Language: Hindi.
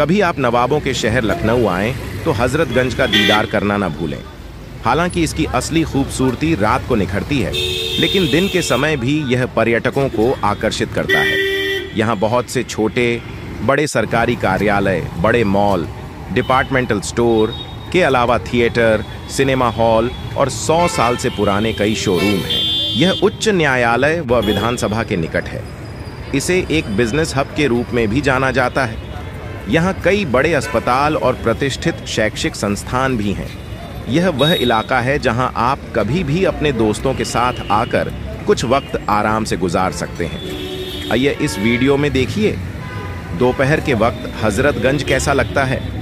कभी आप नवाबों के शहर लखनऊ आए तो हजरतगंज का दीदार करना ना भूलें। हालाँकि इसकी असली खूबसूरती रात को निखरती है, लेकिन दिन के समय भी यह पर्यटकों को आकर्षित करता है। यहाँ बहुत से छोटे, बड़े सरकारी कार्यालय, बड़े मॉल, डिपार्टमेंटल स्टोर, के अलावा थिएटर, सिनेमा हॉल और 100 साल से पुराने कई शोरूम हैं। यह उच्च न्यायालय व विधानसभा के निकट है। इसे एक बिज़नेस हब के रूप में भी जाना जाता है। यहाँ कई बड़े अस्पताल और प्रतिष्ठित शैक्षिक संस्थान भी हैं। यह वह इलाका है जहाँ आप कभी भी अपने दोस्तों के साथ आकर कुछ वक्त आराम से गुजार सकते हैं। आइए इस वीडियो में देखिए। दोपहर के वक्त हजरतगंज कैसा लगता है?